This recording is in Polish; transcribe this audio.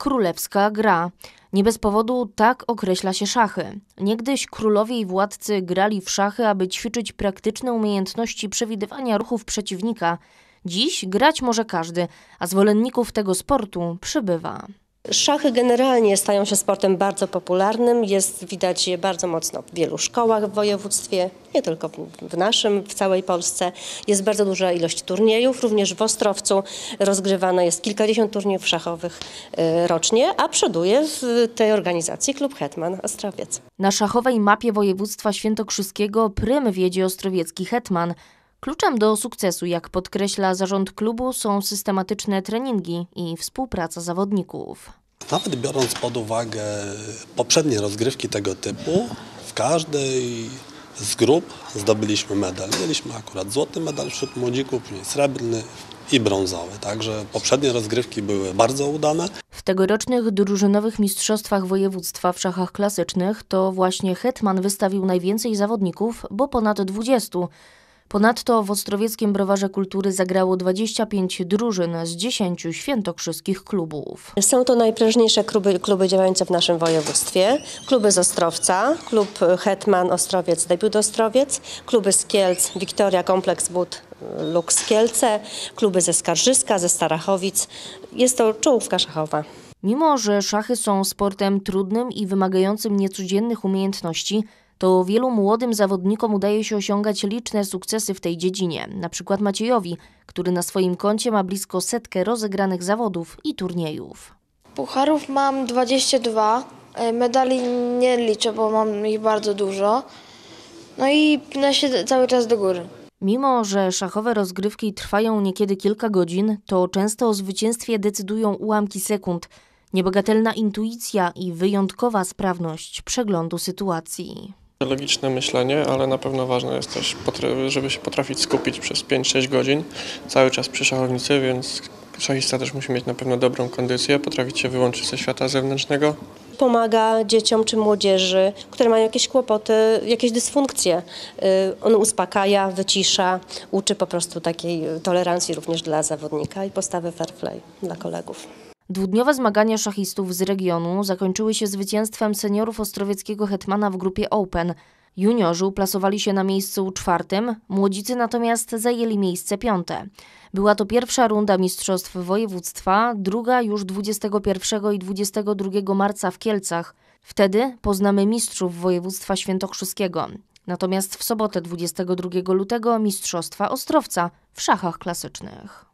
królewska gra. Nie bez powodu tak określa się szachy. Niegdyś królowie i władcy grali w szachy, aby ćwiczyć praktyczne umiejętności przewidywania ruchów przeciwnika. Dziś grać może każdy, a zwolenników tego sportu przybywa. Szachy generalnie stają się sportem bardzo popularnym. Jest widać je bardzo mocno w wielu szkołach w województwie, nie tylko w- naszym, w całej Polsce. Jest bardzo duża ilość turniejów. Również w Ostrowcu rozgrywane jest kilkadziesiąt turniejów szachowych e, rocznie, a przoduje w tej organizacji klub Hetman Ostrowiec. Na szachowej mapie województwa świętokrzyskiego prym wiedzie ostrowiecki hetman. Kluczem do sukcesu, jak podkreśla zarząd klubu, są systematyczne treningi i współpraca zawodników. Nawet biorąc pod uwagę poprzednie rozgrywki tego typu, w każdej z grup zdobyliśmy medal. Mieliśmy akurat złoty medal wśród młodzików, później srebrny i brązowy. Także poprzednie rozgrywki były bardzo udane. W tegorocznych drużynowych mistrzostwach województwa w szachach klasycznych to właśnie hetman wystawił najwięcej zawodników, bo ponad 20. Ponadto w Ostrowieckim Browarze Kultury zagrało 25 drużyn z 10 świętokrzyskich klubów. Są to najprężniejsze kluby, kluby działające w naszym województwie. Kluby z Ostrowca, klub Hetman Ostrowiec, Debiut Ostrowiec, kluby z Kielc, Wiktoria, Kompleks Bud, Lux Kielce, kluby ze Skarżyska, ze Starachowic. Jest to czołówka szachowa. Mimo, że szachy są sportem trudnym i wymagającym niecodziennych umiejętności, to wielu młodym zawodnikom udaje się osiągać liczne sukcesy w tej dziedzinie. Na przykład Maciejowi, który na swoim koncie ma blisko setkę rozegranych zawodów i turniejów. Pucharów mam 22. e, Medali nie liczę, bo mam ich bardzo dużo. No i pnę się cały czas do góry. Mimo, że szachowe rozgrywki trwają niekiedy kilka godzin, to często o zwycięstwie decydują ułamki sekund, niebagatelna intuicja i wyjątkowa sprawność przeglądu sytuacji. Logiczne myślenie, ale na pewno ważne jest też, żeby się potrafić skupić przez 5-6 godzin cały czas przy szachownicy, więc szachista też musi mieć na pewno dobrą kondycję, potrafić się wyłączyć ze świata zewnętrznego. Pomaga dzieciom czy młodzieży, które mają jakieś kłopoty, jakieś dysfunkcje. Y, On uspokaja, wycisza, uczy po prostu takiej tolerancji również dla zawodnika i postawy fair play dla kolegów. Dwudniowe zmagania szachistów z regionu zakończyły się zwycięstwem seniorów ostrowieckiego hetmana w grupie Open. Juniorzy uplasowali się na miejscu czwartym, młodzicy natomiast zajęli miejsce piąte. Była to pierwsza runda Mistrzostw Województwa, druga już 21 i 22 marca w Kielcach. Wtedy poznamy mistrzów województwa świętokrzyskiego. Natomiast w sobotę 22 lutego Mistrzostwa Ostrowca w szachach klasycznych.